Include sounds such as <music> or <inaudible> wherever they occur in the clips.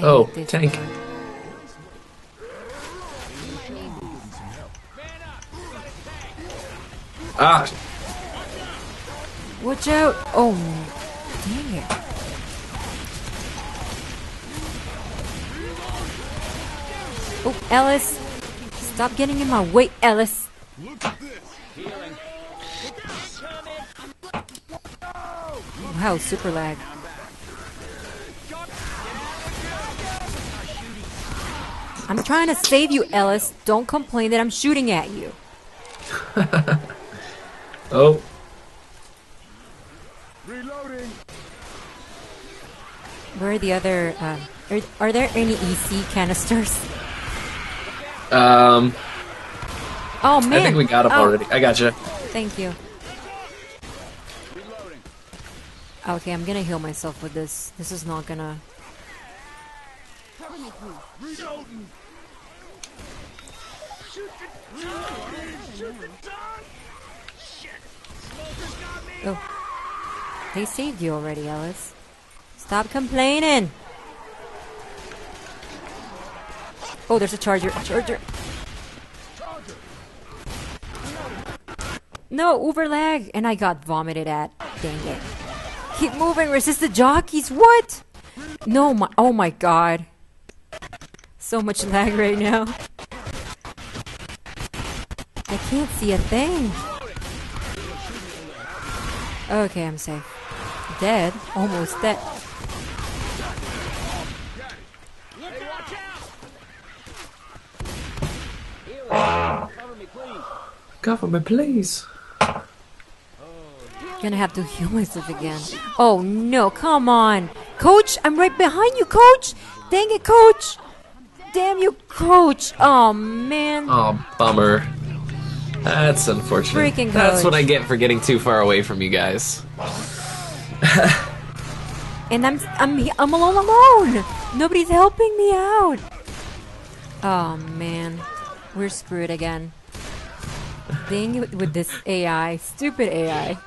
I Oh, tank. one. Ah, Watch out! Oh, dang it. Oh, Ellis! Stop getting in my way, Ellis! Wow, super lag. I'm trying to save you, Ellis. Don't complain that I'm shooting at you. <laughs> oh, Reloading. Where are the other? Uh, are, are there any EC canisters? um, Oh man! I think we got him Oh, already. I got gotcha. Thank you. Okay, I'm gonna heal myself with this. This is not gonna. Oh. They saved you already, Alice. Stop complaining! Oh, there's a charger. A charger. No, Uber lag! And I got vomited at. Dang it. Keep moving, resist the jockeys. What? No, my. Oh my god. So much lag right now. I can't see a thing. Okay, I'm safe. Dead? Almost dead. Government, please. Gonna have to heal myself again. Oh no, come on. Coach, I'm right behind you, coach! Dang it, coach! Damn you, coach! Oh man. Oh, bummer. That's unfortunate. Freaking That's what I get for getting too far away from you guys. And I'm I'm I'm all alone. Nobody's helping me out. Oh man, we're screwed again. It with this AI, stupid AI.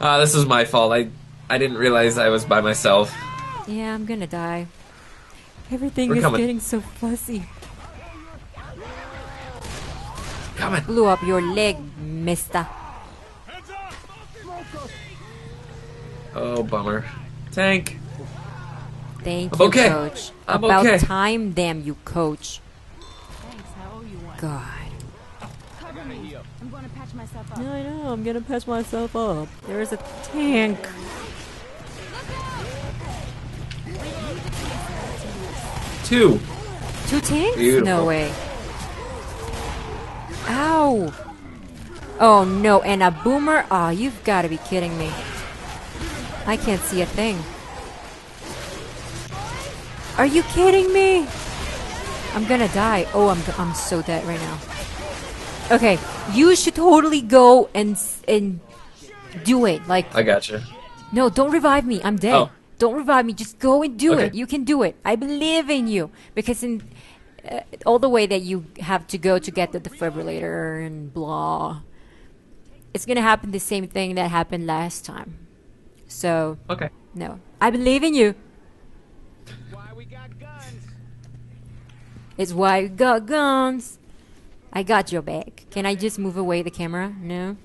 Ah, this is my fault. I I didn't realize I was by myself. Yeah, I'm gonna die. Everything We're is coming. getting so fuzzy. Coming. Blew up your leg, Mister. Oh, bummer. Tank. Thank I'm you, okay. coach. I'm About okay. time, damn you, coach. God. I'm going to patch myself up. Yeah, I know. I'm gonna patch myself up. There's a tank. Two. Two tanks? Beautiful. No way. Ow. Oh no, and a boomer? Oh, you've got to be kidding me. I can't see a thing. Are you kidding me? I'm gonna die. Oh, I'm I'm so dead right now. Okay, you should totally go and and do it. Like I gotcha. no, don't revive me. I'm dead. Oh. Don't revive me. Just go and do Okay. it. You can do it. I believe in you. Because in uh, all the way that you have to go to get the defibrillator and blah, it's gonna happen the same thing that happened last time. So Okay. no, I believe in you. It's why we got guns. I got your back. Can I just move away the camera? No.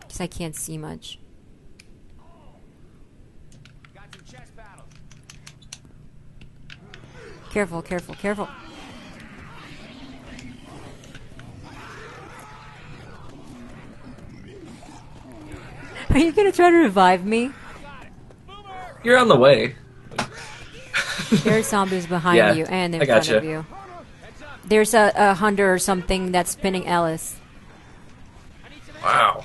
Because I can't see much. Careful, careful, careful. <laughs> Are you gonna try to revive me? You're on the way. There are zombies behind Yeah, you and in front of you. There's a, a hunter or something that's spinning Alice. Wow.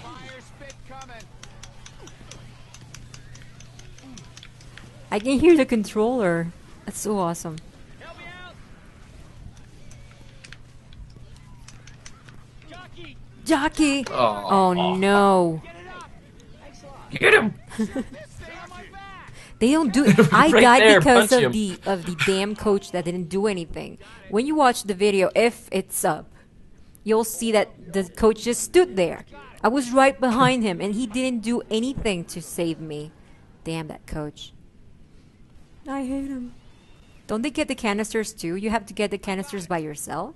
I can hear the controller. That's so awesome. Jockey! Oh. Oh no. Get him. They don't do <laughs> I Right died there, because of him. the of the damn coach that didn't do anything. When you watch the video, if it's up, you'll see that the coach just stood there. I was right behind him and he didn't do anything to save me. Damn that coach. I hate him. Don't they get the canisters too? You have to get the canisters by yourself?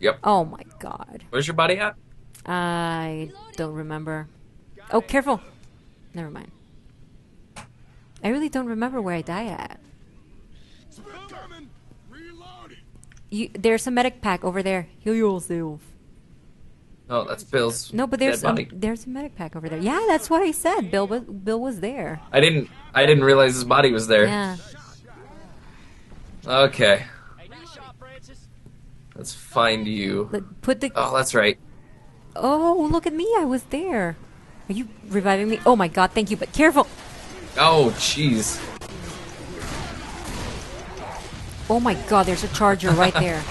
Yep. Oh my god. Where's your body at? I don't remember. Oh, careful. Never mind. I really don't remember where I died at. You, there's a medic pack over there. Heal yourself. Oh, that's Bill's. No, but there's body. there's a medic pack over there. Yeah, that's what I said. Bill was Bill was there. I didn't. I didn't realize his body was there. Yeah. Okay. Let's find you. Let- Put the Oh, that's right. Oh, look at me. I was there. Are you reviving me? Oh my god, thank you, but careful. Oh, jeez. Oh my god, there's a charger right <laughs> there.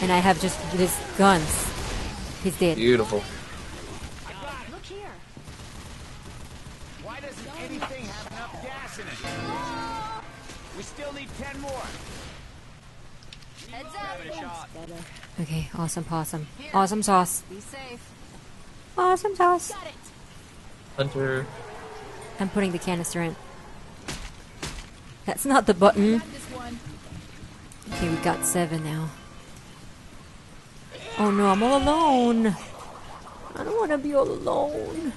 and I have just his guns. He's dead. Beautiful. Look here. Why doesn't have enough gas in it? We still need ten more. Heads up. Okay, awesome possum. Awesome sauce. Be safe. Awesome sauce. Hunter. I'm putting the canister in. That's not the button. Got this one. Okay, we got seven now. Oh no, I'm all alone. I don't want to be all alone.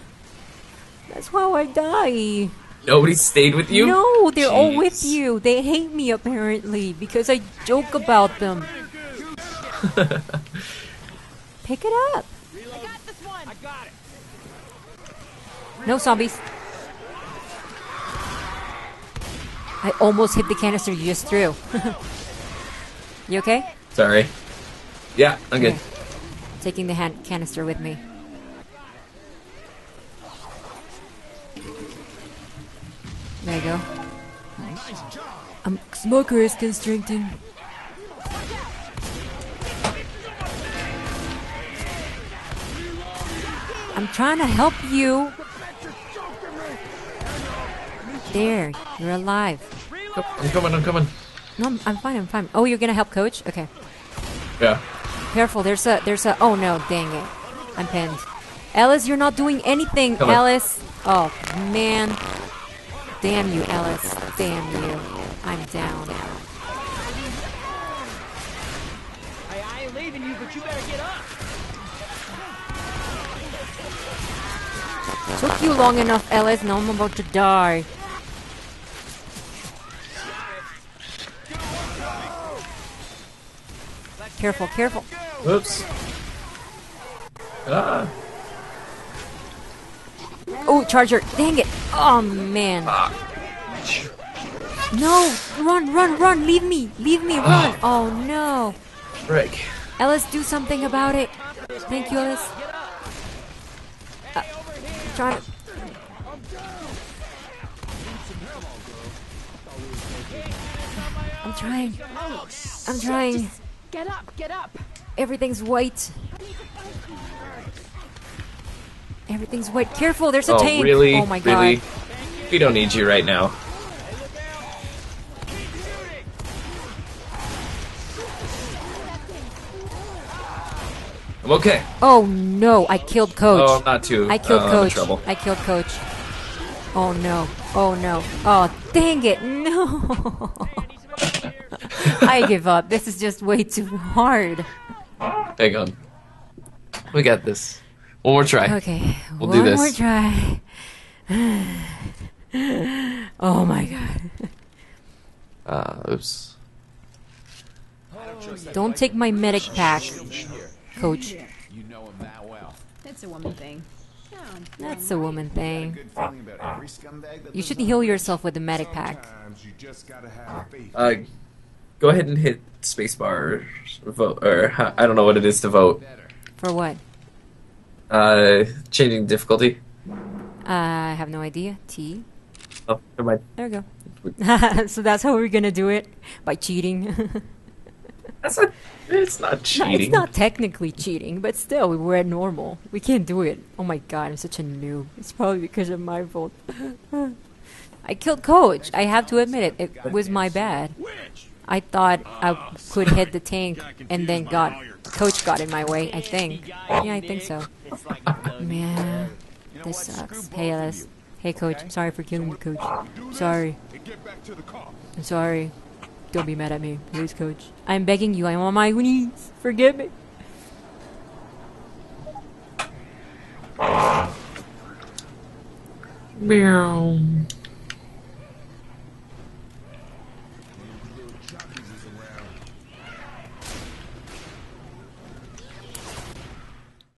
That's how I die. Nobody stayed with you? No, they're all with you. They hate me apparently because I joke about them. <laughs> Pick it up. I got this one. I got it. No zombies. I almost hit the canister you just threw. <laughs> you okay? Sorry. Yeah, I'm good. Taking the hand canister with me. There you go. Um, smoker is constricting. I'm trying to help you. There, you're alive. I'm coming, I'm coming. No, I'm, I'm fine. I'm fine. Oh, you're gonna help coach? Okay. Yeah. Careful, there's a there's a oh no, dang it. I'm pinned. Alice, you're not doing anything, Come on. Alice. Oh man. Damn you, Ellis. Damn you. I'm down. Hey, I ain't leaving you, but you better get up. Took you long enough, Ellis. Now I'm about to die. Careful, careful. Oops. Ah. Oh, charger. Dang it. Oh man. Ah. No. Run, run, run. Leave me. Leave me. Run. Oh no. Frick. Ellis, do something about it. Thank you, Alice. Uh, trying to... I'm trying. I'm trying. Get up. Get up. Everything's white. Everything's white. Careful, there's a Oh, tank. really? Oh my god. Really? We don't need you right now. I'm okay. Oh no, I killed Coach. Oh, I'm not too. I killed uh, I'm in Coach. trouble. I killed Coach. Oh no. Oh no. Oh, dang it. No. <laughs> I give up. This is just way too hard. Hang on. We got this. One more try. Okay. We'll one do this. more try. oh my god. Uh, oops. Don't take my medic pack, Coach. You know him that well. It's a woman thing. That's a woman thing. Good feeling about every scumbag that You should on heal yourself with the medic pack. Sometimes you just gotta have faith. Uh, go ahead and hit spacebar or vote, or I don't know what it is to vote. For what? Uh, changing difficulty. Uh, I have no idea. T. Oh, never mind. There we go. <laughs> so that's how we're gonna do it by cheating. <laughs> That's not. It's not No, cheating. it's not technically cheating, but still, we were at normal. We can't do it. Oh my god, I'm such a noob. It's probably because of my fault. <laughs> I killed Coach. I have to admit it. It was my bad. I thought I could hit the tank, and then got Coach got in my way. I think. Yeah, I think so. Man, this sucks. Hey, Alice. Hey, coach. I'm sorry for killing you, coach. Sorry. I'm sorry. Don't be mad at me, please, coach. I'm begging you. I'm on my knees. Forgive me. Meow.